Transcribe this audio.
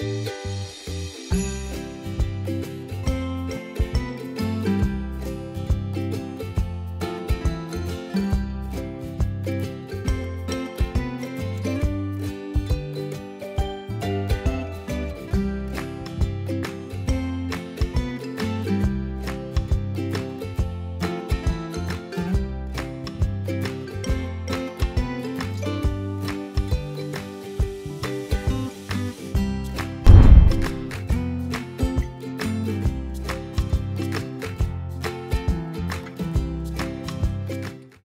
Música